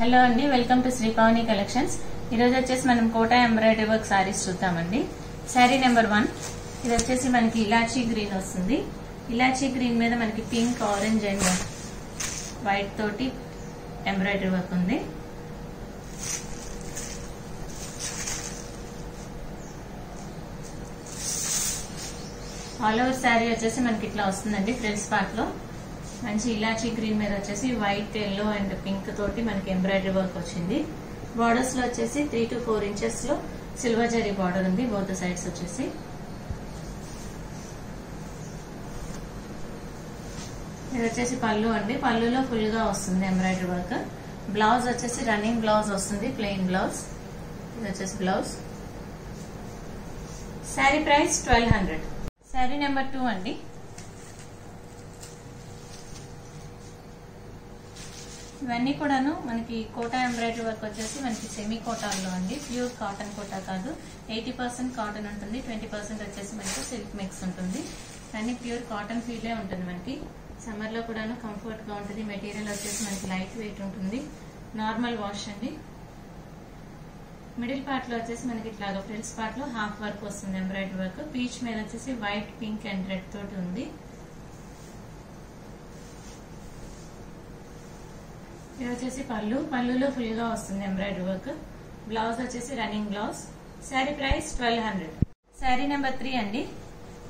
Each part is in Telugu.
హలో అండి వెల్కమ్ టు శ్రీపావని కలెక్షన్స్. ఈరోజు వచ్చేసి మనం కోటా ఎంబ్రాయిడరీ వర్క్ సారీస్ చూద్దామండి. శారీ నెంబర్ వన్ ఇది వచ్చేసి మనకి ఇలాచీ గ్రీన్ వస్తుంది. ఇలాచీ గ్రీన్ మీద మనకి పింక్ ఆరెంజ్ అండ్ వైట్ తోటి ఎంబ్రాయిడరీ వర్క్ ఉంది. ఆల్ ఓవర్ శారీ వచ్చేసి మనకి ఇట్లా వస్తుందండి ఫ్రిల్స్ పార్ట్లో మంచి ఇలాచీ గ్రీన్ మీద వచ్చేసి వైట్ ఎల్లో అండ్ పింక్ తోటి మనకి ఎంబ్రాయిడరీ వర్క్ వచ్చింది. బార్డర్స్లో వచ్చేసి త్రీ టు ఫోర్ ఇంచెస్లో సిల్వర్ జరీ బార్డర్ ఉంది బోత్ సైడ్స్ వచ్చేసి. ఇది వచ్చేసి పళ్ళు అండి. పళ్ళులో ఫుల్గా వస్తుంది ఎంబ్రాయిడరీ వర్క్ బ్లౌజ్ వచ్చేసి రన్నింగ్ బ్లౌజ్ వస్తుంది ప్లెయిన్ బ్లౌజ్ ఇది వచ్చేసి blouse sari price twelve hundred sari number two అండి. ఇవన్నీ కూడాను మనకి కోటా ఎంబ్రాయిడరీ వర్క్ వచ్చేసి మనకి సెమీ కోటాల్లో అండి. ప్యూర్ కాటన్ కోటా కాదు. ఎయిటీ పర్సెంట్ కాటన్ ఉంటుంది. ట్వంటీ పర్సెంట్ వచ్చేసి మనకి సిల్క్ మిక్స్ ఉంటుంది. కానీ ప్యూర్ కాటన్ ఫీలే ఉంటుంది మనకి. సమ్మర్లో కూడాను కంఫర్ట్గా ఉంటుంది. మెటీరియల్ వచ్చేసి మనకి లైట్ వెయిట్ ఉంటుంది. నార్మల్ వాష్ అండి. మిడిల్ పార్ట్లో వచ్చేసి మనకి ఇట్లాగా ఫ్రిల్స్ పార్ట్లో హాఫ్ వర్క్ వస్తుంది ఎంబ్రాయిడరీ వర్క్ పీచ్ మీద వచ్చేసి వైట్ పింక్ అండ్ రెడ్ తోటి ఉంది. ఇది వచ్చేసి పళ్ళు. పళ్ళులో ఫుల్గా వస్తుంది ఎంబ్రాయిడరీ వర్క్ బ్లౌజ్ వచ్చేసి running blouse sari price twelve hundred sari number three అండి.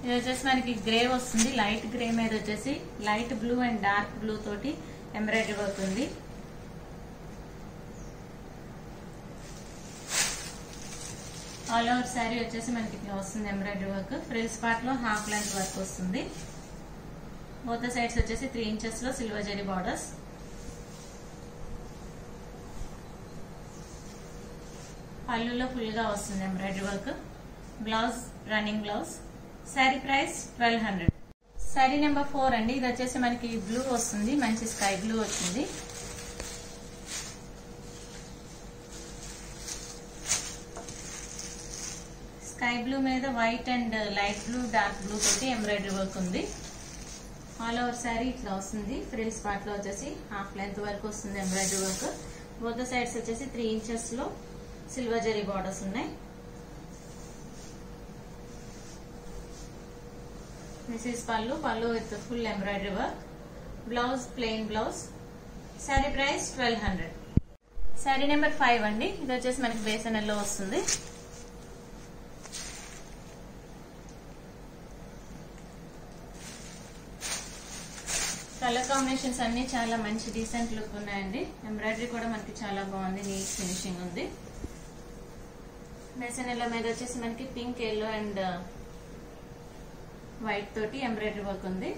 ఇది వచ్చేసి మనకి గ్రే వస్తుంది. లైట్ గ్రే మీద వచ్చేసి light blue and dark blue తోటి ఎంబ్రాయిడరీ వర్క్ ఉంది. ఆల్ ఓవర్ శారీ వచ్చేసి మనకి ఇట్లా వస్తుంది ఎంబ్రాయిడరీ వర్క్ ఫ్రిల్స్ పార్ట్లో హాఫ్ లెంత్ వర్క్ వస్తుంది. బోత్ సైడ్స్ వచ్చేసి త్రీ ఇంచెస్లో సిల్వర్ జరీ బార్డర్స్ పళ్ళులో ఫుల్గా వస్తుంది embroidery work. Blouse running blouse. Sari price twelve hundred. Sari number four అండి. ఇది వచ్చేసి మనకి బ్లూ వస్తుంది. మంచి స్కై బ్లూ వచ్చింది. స్కై బ్లూ మీద white and light blue dark blue తోటి ఎంబ్రాయిడరీ వర్క్ ఉంది. ఆల్ ఓవర్ శారీ ఇట్లా వస్తుంది. ఫ్రిల్స్ పార్ట్లో వచ్చేసి హాఫ్ లెంత్ వరకు వస్తుంది ఎంబ్రాయిడరీ వర్క్. బోత్ సైడ్స్ వచ్చేసి త్రీ ఇంచెస్లో సిల్వర్ జరీ బార్డర్స్ ఉన్నాయి. This is pallu pallu with full embroidery work blouse plain blouse sari price twelve hundred sari number five అండి. ఇది వచ్చేసి మనకి బేసనల్లో వస్తుంది. కలర్ కాంబినేషన్స్ అన్ని చాలా మంచి డీసెంట్ లుక్ ఉన్నాయండి. ఎంబ్రాయిడరీ కూడా మనకి చాలా బాగుంది. నీట్ ఫినిషింగ్ ఉంది. మెసనెల్ల మీద వచ్చేసి మనకి పింక్ ఎల్లో అండ్ వైట్ తోటి ఎంబ్రాయిడరీ వర్క్ ఉంది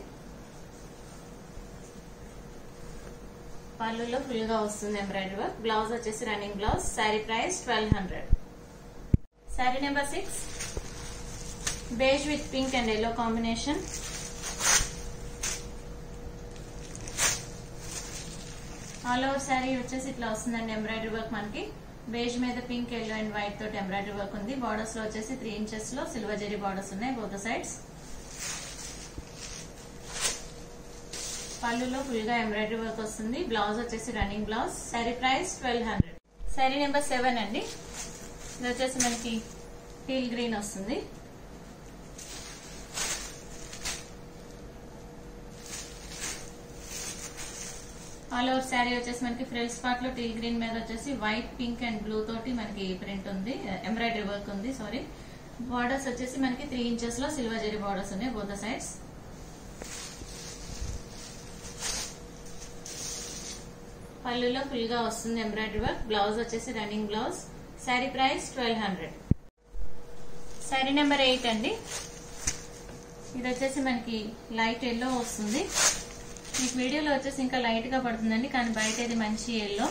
పళ్ళులో ఫుల్గా వస్తుంది ఎంబ్రాయిడరీ వర్క్ బ్లౌజ్ వచ్చేసి running blouse sari price twelve hundred sari number six beige with pink and yellow combination all over sari వచ్చేసి ఇట్లా వస్తుందండి ఎంబ్రాయిడరీ వర్క్ మనకి బేజ్ మీద పింక్ ఎల్లో అండ్ వైట్ తోటి ఎంబ్రాయిడరీ వర్క్ ఉంది. బార్డర్స్లో వచ్చేసి త్రీ ఇంచెస్లో సిల్వర్ జెరీ బార్డర్స్ ఉన్నాయి బోత్ సైడ్స్ పళ్ళులో ఫుల్గా ఎంబ్రాయిడరీ వర్క్ వస్తుంది. బ్లౌజ్ వచ్చేసి running blouse sari price twelve hundred sari number seven అండి. ఇది వచ్చేసి మనకి హీల్ గ్రీన్ వస్తుంది. ఆల్ ఓవర్ శారీ వచ్చేసి మనకి ఫ్రిల్స్ పార్ట్లో టీల్ గ్రీన్ మీద వచ్చేసి వైట్ పింక్ అండ్ బ్లూ తోటి మనకి ప్రింట్ ఉంది. ఎంబ్రాయిడరీ వర్క్ ఉంది సారీ. బార్డర్స్ వచ్చేసి మనకి త్రీ ఇంచెస్లో సిల్వర్ జరీ బార్డర్స్ ఉన్నాయి బోత్ సైడ్స్ పళ్ళులో ఫుల్గా వస్తుంది ఎంబ్రాయిడరీ వర్క్ బ్లౌజ్ వచ్చేసి running blouse sari price twelve hundred sari number eight అండి. ఇది వచ్చేసి మనకి లైట్ ఎల్లో వస్తుంది. మీకు వీడియోలో వచ్చేసి ఇంకా లైట్గా పడుతుందండి కానీ బయట ఇది మంచి ఎల్లో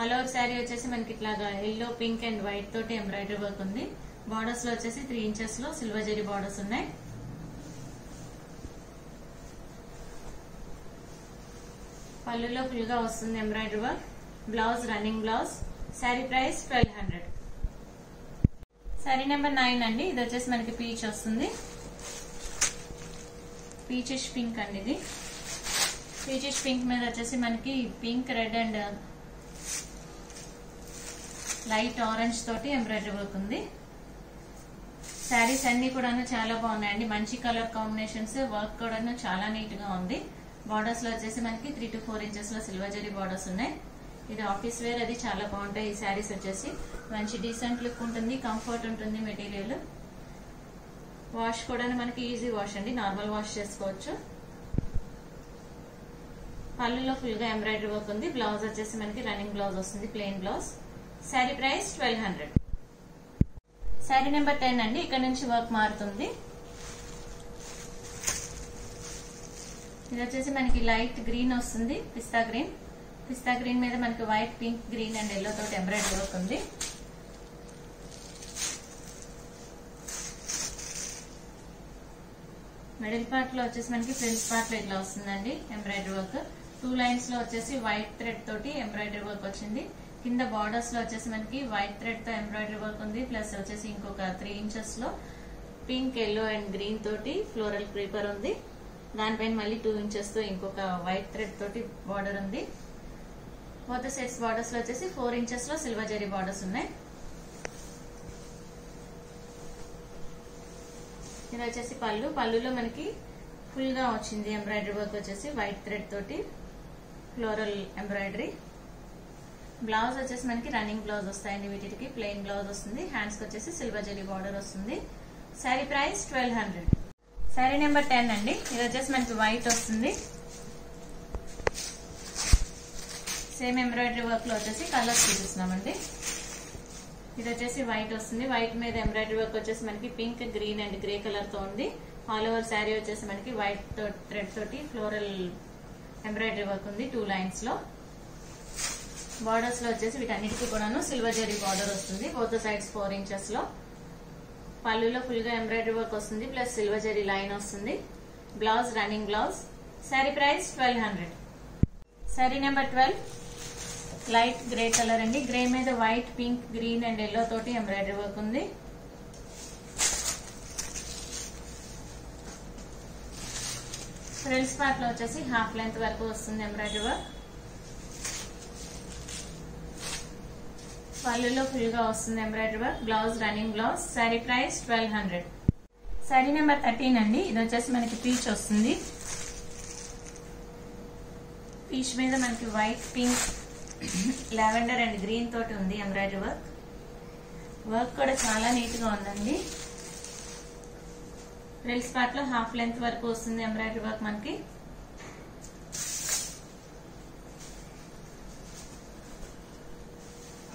ఆల్ ఓవర్ శారీ వచ్చేసి మనకి ఇట్లాగా ఎల్లో పింక్ అండ్ వైట్ తోటి ఎంబ్రాయిడరీ వర్క్ ఉంది. బార్డర్స్లో వచ్చేసి త్రీ ఇంచెస్లో సిల్వర్ జరీ బార్డర్స్ ఉన్నాయి. పళ్ళులో ఫుల్గా వస్తుంది embroidery work blouse running blouse sari price twelve hundred sari number nine అండి. ఇది వచ్చేసి మనకి పీచ్ వస్తుంది. పీచెస్ పింక్ అండి ఇది. పీచెస్ పింక్ మీద వచ్చేసి మనకి pink red and light orange తోటి ఎంబ్రాయిడరీ వర్క్ ఉంది. శారీస్ అన్ని కూడా చాలా బాగున్నాయండి. మంచి కలర్ కాంబినేషన్స్ వర్క్ కూడా చాలా నీట్గా ఉంది. బార్డర్స్లో వచ్చేసి మనకి త్రీ టు ఫోర్ ఇంచెస్లో సిల్వర్ జరీ బార్డర్స్ ఉన్నాయి. ఇది ఆఫీస్ వేర్ అది చాలా బాగుంటాయి ఈ శారీస్ వచ్చేసి. మంచి డీసెంట్ లుక్ ఉంటుంది కంఫర్ట్ ఉంటుంది మెటీరియల్. వాష్ కూడా మనకి ఈజీ వాష్ అండి నార్మల్ వాష్ చేసుకోవచ్చు. పళ్ళులో ఫుల్గా ఎంబ్రాయిడరీ వర్క్ ఉంది బ్లౌజ్ వచ్చేసి మనకి రన్నింగ్ బ్లౌజ్ వస్తుంది plain blouse sari price twelve hundred sari number ten అండి ఇక్కడ నుంచి వర్క్ మారుతుంది. ఇది వచ్చేసి మనకి లైట్ గ్రీన్ వస్తుంది పిస్తా గ్రీన్ పిస్తా గ్రీన్ మీద మనకి white pink green and yellow తోటి ఎంబ్రాయిడరీ వర్క్ ఉంది. మిడిల్ పార్ట్లో వచ్చేసి మనకి ఫ్రంట్ పార్ట్లో ఇట్లా వస్తుందండి ఎంబ్రాయిడరీ వర్క్. టూ లైన్స్లో వచ్చేసి వైట్ థ్రెడ్ తోటి ఎంబ్రాయిడరీ వర్క్ వచ్చింది. కింద బార్డర్స్లో వచ్చేసి మనకి వైట్ థ్రెడ్తో ఎంబ్రాయిడరీ వర్క్ ఉంది. ప్లస్ వచ్చేసి ఇంకొక త్రీ ఇంచెస్లో పింక్ ఎల్లో అండ్ గ్రీన్ తోటి ఫ్లోరల్ క్రీపర్ ఉంది. దానిపైన మళ్ళీ టూ ఇంచెస్తో ఇంకొక వైట్ థ్రెడ్ తోటి బార్డర్ ఉంది. పోత సెట్స్ బార్డర్స్లో వచ్చేసి ఫోర్ ఇంచెస్లో సిల్వర్ జరీ బార్డర్స్ ఉన్నాయి. ఇది వచ్చేసి పళ్ళు. పళ్ళులో మనకి ఫుల్గా వచ్చింది ఎంబ్రాయిడరీ వర్క్ వచ్చేసి వైట్ థ్రెడ్ తోటి ఫ్లోరల్ ఎంబ్రాయిడరీ. బ్లౌజ్ వచ్చేసి మనకి రన్నింగ్ బ్లౌజ్ వస్తాయండి వీటికి. ప్లెయిన్ బ్లౌజ్ వస్తుంది. హ్యాండ్స్కి వచ్చేసి సిల్వర్ జరీ బార్డర్ వస్తుంది. Sari price twelve hundred. Sari number ten అండి. ఇది వచ్చేసి మనకి వైట్ వస్తుంది. సేమ్ ఎంబ్రాయిడరీ వర్క్లో వచ్చేసి కలర్స్ చూపిస్తున్నామండి. ఇది వచ్చేసి వైట్ వస్తుంది. వైట్ మీద ఎంబ్రాయిడరీ వర్క్ వచ్చేసి మనకి పింక్ గ్రీన్ అండ్ గ్రే కలర్తో ఉంది. ఆల్ ఓవర్ శారీ వచ్చేసి మనకి వైట్తో థ్రెడ్ తోటి ఫ్లోరల్ ఎంబ్రాయిడరీ వర్క్ ఉంది టూ లైన్స్లో. బార్డర్స్లో వచ్చేసి వీటన్నిటికీ కూడాను సిల్వర్ జరీ బార్డర్ వస్తుంది బోత్ సైడ్స్ ఫోర్ ఇంచెస్లో. పళ్ళులో ఫుల్గా ఎంబ్రాయిడరీ వర్క్ వస్తుంది ప్లస్ సిల్వర్ జరీ లైన్ వస్తుంది. Blouse running blouse sari price twelve hundred sari number twelve light grey colour అండి. గ్రే మీద white pink green and yellow తోటి ఎంబ్రాయిడరీ వర్క్ ఉంది. ఫ్రిల్స్ పార్ట్లో వచ్చేసి హాఫ్ లెంత్ వరకు వస్తుంది ఎంబ్రాయిడరీ వర్క్. పళ్ళులో ఫుల్గా వస్తుంది embroidery work. Blouse running blouse. Sari price twelve hundred. Sari number thirteen అండి. ఇది వచ్చేసి మనకి పీచ్ వస్తుంది. పీచ్ మీద మనకి white pink lavender and green తోటి ఉంది ఎంబ్రాయిడరీ వర్క్. వర్క్ కూడా చాలా నీట్గా ఉందండి. ఫ్రిల్స్ పార్ట్లో హాఫ్ లెంత్ వరకు వస్తుంది ఎంబ్రాయిడరీ వర్క్ మనకి.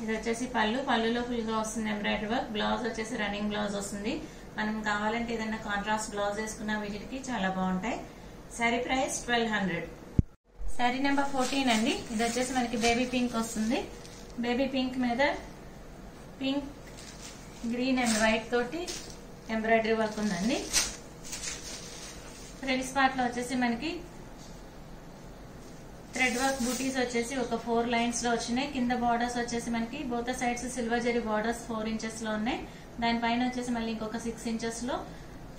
ఇది వచ్చేసి పళ్ళు. పళ్ళులో ఫుల్గా వస్తుంది ఎంబ్రాయిడరీ వర్క్. బ్లౌజ్ వచ్చేసి రన్నింగ్ బ్లౌజ్ వస్తుంది. మనం కావాలంటే ఏదైనా కాంట్రాస్ట్ బ్లౌజ్ వేసుకున్న వీటికి చాలా బాగుంటాయి. Sari price twelve hundred. Sari number fourteen అండి. ఇది వచ్చేసి మనకి బేబీ పింక్ వస్తుంది. బేబీ పింక్ మీద పింక్ గ్రీన్ అండ్ వైట్ తోటి ఎంబ్రాయిడరీ వర్క్ ఉందండి. ఫ్రంట్ పార్ట్లో వచ్చేసి మనకి థ్రెడ్ వర్క్ బూటీస్ వచ్చేసి ఒక ఫోర్ లైన్స్లో వచ్చినాయి. కింద బార్డర్స్ వచ్చేసి మనకి both sides silver zari borders four ఇంచెస్లో ఉన్నాయి. దానిపైన వచ్చేసి మళ్ళీ ఇంకొక సిక్స్ ఇంచెస్లో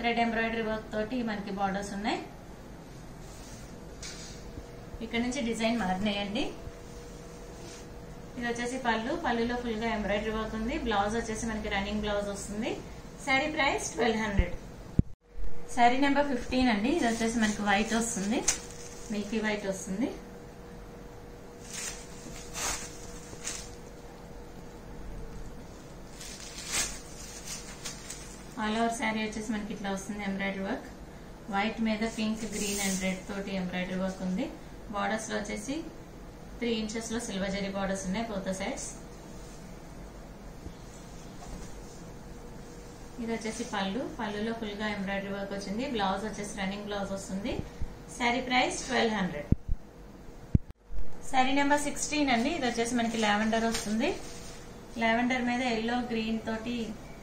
థ్రెడ్ ఎంబ్రాయిడరీ వర్క్ తోటి మనకి బార్డర్స్ ఉన్నాయి. ఇక్కడ నుంచి డిజైన్ మారినాయండి. ఇది వచ్చేసి పళ్ళు. పళ్ళులో ఫుల్గా ఎంబ్రాయిడరీ వర్క్ ఉంది. బ్లౌజ్ వచ్చేసి మనకి రన్నింగ్ బ్లౌజ్ వస్తుంది. Sari price twelve hundred sari number fifteen అండి. ఇది వచ్చేసి మనకి వైట్ వస్తుంది. మిల్కీ వైట్ వస్తుంది. ఆల్ ఓవర్ శారీ వచ్చేసి మనకి ఇట్లా వస్తుంది ఎంబ్రాయిడరీ వర్క్ వైట్ మీద పింక్ గ్రీన్ అండ్ రెడ్ తోటి ఎంబ్రాయిడరీ వర్క్ ఉంది. బార్డర్స్లో వచ్చేసి త్రీ ఇంచెస్లో సిల్వర్ జరీ బార్డర్స్ ఉన్నాయి బోత్ సైడ్స్ ఇది వచ్చేసి పళ్ళు. పళ్ళులో ఫుల్గా ఎంబ్రాయిడరీ వర్క్ వచ్చింది. బ్లౌజ్ వచ్చేసి రన్నింగ్ బ్లౌజ్ వస్తుంది. Sari price twelve hundred sari number sixteen అండి. ఇది వచ్చేసి మనకి లావెండర్ వస్తుంది. లావెండర్ మీద ఎల్లో గ్రీన్ తోటి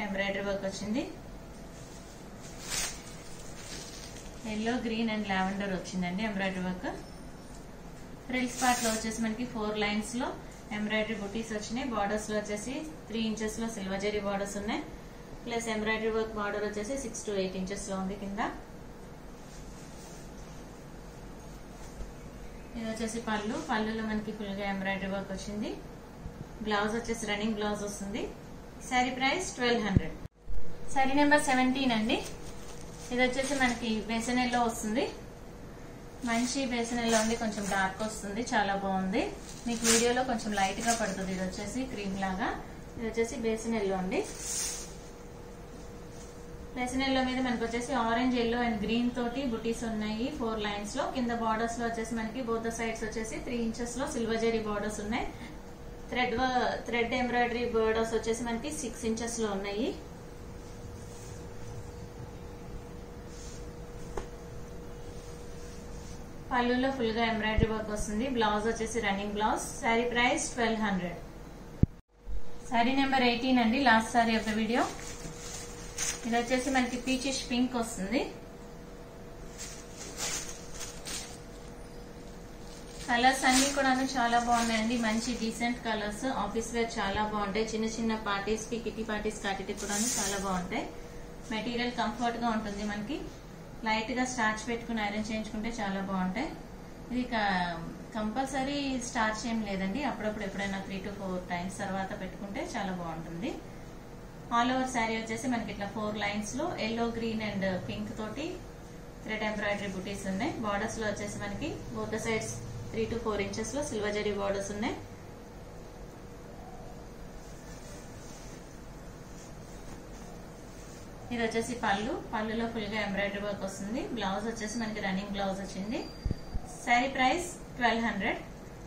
ఎంబ్రాయిడరీ వర్క్ వచ్చింది. ఎల్లో గ్రీన్ అండ్ లావెండర్ వచ్చిందండి ఎంబ్రాయిడరీ వర్క్ ఫ్రిల్స్ పార్ట్లో వచ్చేసి మనకి ఫోర్ లైన్స్లో ఎంబ్రాయిడరీ బుటీస్ వచ్చినాయి. బార్డర్స్లో వచ్చేసి త్రీ ఇంచెస్లో సిల్వర్ జరీ బార్డర్స్ ఉన్నాయి. ప్లస్ ఎంబ్రాయిడరీ వర్క్ బార్డర్ వచ్చేసి సిక్స్ టు ఎయిట్ ఇంచెస్లో ఉంది కింద. ఇది వచ్చేసి పళ్ళు. పళ్ళులో మనకి ఫుల్గా ఎంబ్రాయిడరీ వర్క్ వచ్చింది. బ్లౌజ్ వచ్చేసి రన్నింగ్ బ్లౌజ్ వస్తుంది. Sari price twelve hundred sari number seventeen అండి. ఇది వచ్చేసి మనకి బేసనెల్లో వస్తుంది. మంచి బేసనెల్లో ఉంది కొంచెం డార్క్ వస్తుంది చాలా బాగుంది. మీకు వీడియోలో కొంచెం లైట్గా పడుతుంది ఇది వచ్చేసి క్రీమ్ లాగా. ఇది వచ్చేసి బేసనెల్లో అండి బేసన్ మీద మనకు వచ్చేసి ఆరెంజ్ ఎల్లో అండ్ గ్రీన్ తోటి బుటీస్ ఉన్నాయి ఫోర్ లైన్స్లో. కింద బార్డర్స్లో వచ్చేసి మనకి బోత్ సైడ్స్ వచ్చేసి త్రీ ఇంచెస్లో సిల్వర్ జెరీ బార్డర్స్ ఉన్నాయి. థ్రెడ్ థ్రెడ్ ఎంబ్రాయిడరీ బార్డర్స్ వచ్చేసి మనకి సిక్స్ ఇంచెస్లో ఉన్నాయి. పళ్ళులో ఫుల్గా ఎంబ్రాయిడరీ వర్క్ వస్తుంది. బ్లౌజ్ వచ్చేసి running blouse. Sari price twelve hundred. Sari number eighteen అండి last sari of the video ఇది వచ్చేసి మనకి పీచిష్ పింక్ వస్తుంది. కలర్స్ అన్ని కూడాను చాలా బాగున్నాయండి. మంచి డీసెంట్ కలర్స్. ఆఫీస్ వేర్ చాలా బాగుంటాయి. చిన్న చిన్న పార్టీస్కి కిటీ పార్టీస్ కాటికి కూడాను చాలా బాగుంటాయి. మెటీరియల్ కంఫర్ట్గా ఉంటుంది మనకి. లైట్గా స్టార్చ్ పెట్టుకుని ఐరన్ చేయించుకుంటే చాలా బాగుంటాయి. ఇది కంపల్సరీ స్టార్చ్ ఏం లేదండి. అప్పుడప్పుడు ఎప్పుడైనా త్రీ టు ఫోర్ టైమ్స్ తర్వాత పెట్టుకుంటే చాలా బాగుంటుంది. ఆల్ ఓవర్ శారీ వచ్చేసి మనకి ఇట్లా ఫోర్ లైన్స్లో ఎల్లో గ్రీన్ అండ్ పింక్ తోటి థ్రెడ్ ఎంబ్రాయిడరీ బుటీస్ ఉన్నాయి. బార్డర్స్లో వచ్చేసి మనకి both sides three to four ఇంచెస్లో silver zari borders ఉన్నాయి. ఇది వచ్చేసి పళ్ళు. పళ్ళులో ఫుల్గా ఎంబ్రాయిడరీ వర్క్ వస్తుంది. బ్లౌజ్ వచ్చేసి మనకి రన్నింగ్ బ్లౌజ్ వచ్చింది. Sari price twelve hundred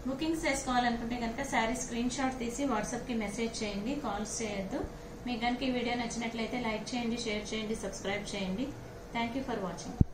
bookings చేసుకోవాలనుకుంటే కనుక శారీ స్క్రీన్ షాట్ తీసి వాట్సాప్కి మెసేజ్ చేయండి. కాల్స్ చేయొద్దు. మీకు కనుక ఈ వీడియో నచ్చినట్లయితే లైక్ చేయండి షేర్ చేయండి సబ్స్క్రైబ్ చేయండి. Thank you for watching